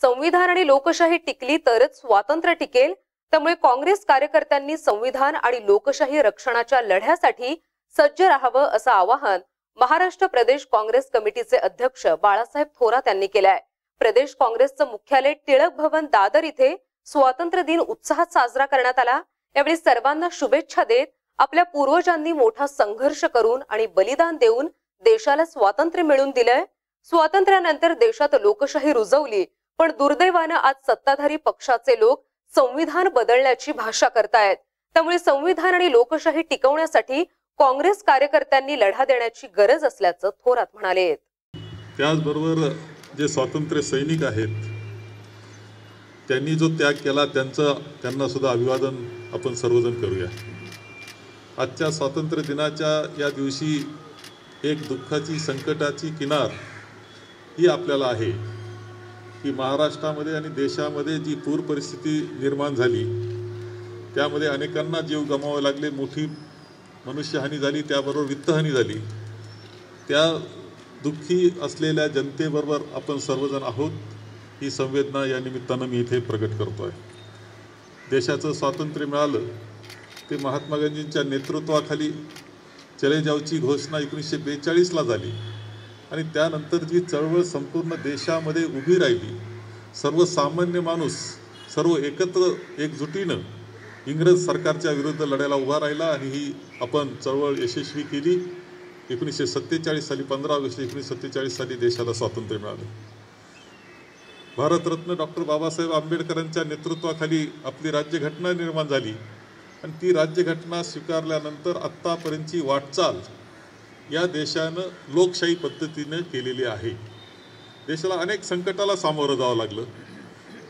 संविधान आणि लोकशाही टिकली तरच स्वातंत्र्य टिकेल. त्यामुळे काँग्रेस कार्यकर्त्यांनी संविधान आणि लोकशाही रक्षणाच्या लढ्यासाठी सज्ज राहावं असं आवाहन महाराष्ट्र प्रदेश काँग्रेस कमिटीचे अध्यक्ष बाळासाहेब थोरात यांनी केलंय. प्रदेश काँग्रेसचं मुख्यालय टिळक भवन दादर इथे स्वातंत्र्य दिन उत्साहात साजरा करण्यात आला. यावेळी सर्वांना शुभेच्छा देत आपल्या पूर्वजांनी मोठा संघर्ष करून आणि बलिदान देऊन देशाला स्वातंत्र्य मिळवून दिलंय. स्वातंत्र्यानंतर देशात लोकशाही रुजवली. पण दुर्दैवानं आज सत्ताधारी पक्षाचे लोक संविधान बदलण्याची भाषा करतायत. त्यामुळे संविधान आणि लोकशाही टिकवण्यासाठी काँग्रेस कार्यकर्त्यांनी लढा देण्याची गरज असल्याचं थोरात म्हणाले. त्याचबरोबर जे स्वातंत्र्य सैनिक आहेत त्यांनी जो त्याग केला त्यांचं त्यांना सुद्धा अभिवादन आपण सर्वजण करूया. आजच्या स्वातंत्र्य दिनाच्या या दिवशी एक दुःखाची संकटाची किनार ही आपल्याला आहे. की महाराष्ट्रामध्ये आणि देशामध्ये जी पूर परिस्थिती निर्माण झाली त्यामध्ये अनेकांना जीव गमावे लागले मोठी मनुष्यहानी झाली त्याबरोबर वित्तहानी झाली. त्या दुःखी असलेल्या जनतेबरोबर आपण सर्वजण आहोत ही संवेदना या निमित्तानं मी इथे प्रकट करतो आहे देशाचं स्वातंत्र्य मिळालं ते महात्मा गांधींच्या नेतृत्वाखाली चले जावची घोषणा एकोणीसशे बेचाळीसला झाली. आणि त्यानंतर जी चळवळ संपूर्ण देशामध्ये उभी राहिली सर्वसामान्य माणूस सर्व एकत्र एकजुटीनं इंग्रज सरकारच्या विरुद्ध लढायला उभा राहिला आणि ही आपण चळवळ यशस्वी केली. एकोणीसशे सत्तेचाळीस साली पंधरा ऑगस्ट एकोणीसशे सत्तेचाळीस साली देशाला स्वातंत्र्य मिळालं. भारतरत्न डॉक्टर बाबासाहेब आंबेडकरांच्या नेतृत्वाखाली आपली राज्यघटना निर्माण झाली. आणि ती राज्यघटना स्वीकारल्यानंतर आत्तापर्यंतची वाटचाल या देशानं लोकशाही पद्धतीनं केलेली आहे. देशाला अनेक संकटाला सामोरं जावं लागलं.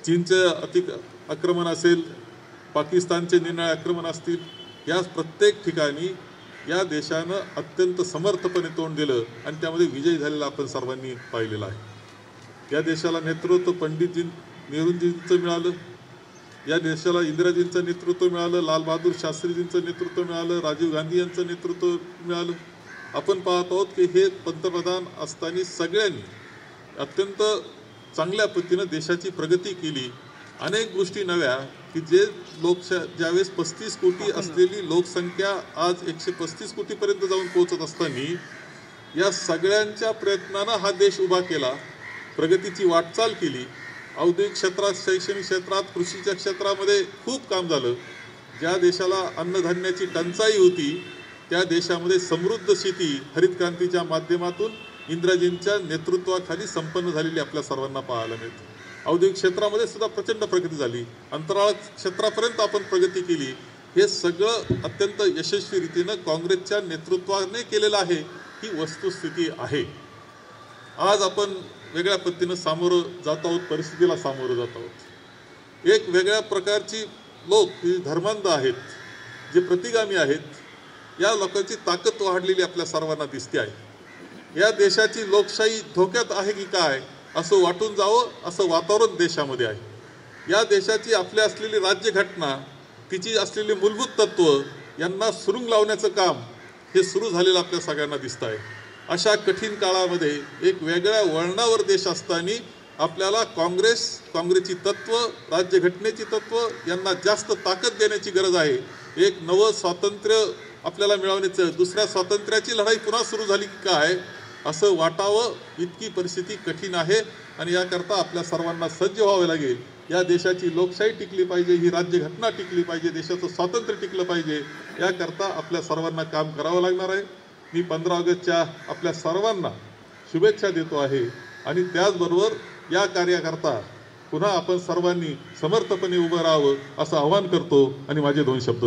चीनचं अति आक्रमण असेल पाकिस्तानचे निर्णय आक्रमण असतील या प्रत्येक ठिकाणी या देशानं अत्यंत समर्थपणे तोंड दिलं आणि त्यामध्ये विजय झालेला आपण सर्वांनी पाहिलेला आहे. या देशाला नेतृत्व पंडितजी नेहरूजींचं मिळालं. या देशाला इंदिराजींचं नेतृत्व मिळालं लालबहादूर शास्त्रीजींचं नेतृत्व मिळालं राजीव गांधी यांचं नेतृत्व मिळालं. आपण पाहत आहोत की हे पंतप्रधान असताना सगळ्यांनी अत्यंत चांगल्या पद्धतीनं देशाची प्रगती केली. अनेक गोष्टी नव्या की जे लोकशा ज्यावेळेस पस्तीस कोटी असलेली लोकसंख्या आज एकशे पस्तीस कोटीपर्यंत जाऊन पोहोचत असताना या सगळ्यांच्या प्रयत्नानं हा देश उभा केला प्रगतीची वाटचाल केली. औद्योगिक क्षेत्रात शैक्षणिक क्षेत्रात कृषीच्या क्षेत्रामध्ये खूप काम झालं. ज्या देशाला अन्नधान्याची टंचाई होती त्या देशामध्ये समृद्ध शेती हरित क्रांतीच्या माध्यमातून इंद्राजींच्या नेतृत्वाखाली संपन्न झालेली आपल्या सर्वांना पाहायला मिळते. औद्योगिक क्षेत्रामध्ये सुद्धा प्रचंड प्रगती झाली. अंतराळ क्षेत्रापर्यंत आपण प्रगती केली. हे सगळं अत्यंत यशस्वी रीतीनं काँग्रेसच्या नेतृत्वाने केलेलं आहे. ही वस्तुस्थिती आहे. आज आपण वेगळ्या पद्धतीनं सामोरं जात आहोत परिस्थितीला सामोरं जात आहोत. एक वेगळ्या प्रकारची लोक जी धर्मांध आहेत जे प्रतिगामी आहेत. या लोकांची ताकद वाढलेली आपल्या सर्वांना दिसते आहे. या देशाची लोकशाही धोक्यात आहे की काय असं वाटून जावं असं वातावरण देशामध्ये आहे. या देशाची आपल्या असलेली राज्यघटना तिची असलेली मूलभूत तत्व यांना सुरुंग लावण्याचं काम हे सुरू झालेलं आपल्या सगळ्यांना दिसत आहे. अशा कठीण काळामध्ये एक वेगळ्या वळणावर देश असताना आपल्याला काँग्रेस काँग्रेसची तत्व राज्यघटनेची तत्व यांना जास्त ताकद देण्याची गरज आहे. एक नवं स्वातंत्र्य आपल्याला मिळवण्याचं दुसऱ्या स्वातंत्र्याची लढाई पुन्हा सुरू झाली की काय असं वाटावं इतकी परिस्थिती कठीण आहे आणि याकरता आपल्या सर्वांना सज्ज व्हावे लागेल. या देशाची लोकशाही टिकली पाहिजे ही राज्यघटना टिकली पाहिजे देशाचं स्वातंत्र्य टिकलं पाहिजे याकरता आपल्या सर्वांना काम करावं लागणार आहे. मी पंधरा ऑगस्टच्या आपल्या सर्वांना शुभेच्छा देतो आहे आणि त्याचबरोबर या कार्याकरता पुन्हा आपण सर्वांनी समर्थपणे उभं राहावं असं आवाहन करतो आणि माझे दोन शब्द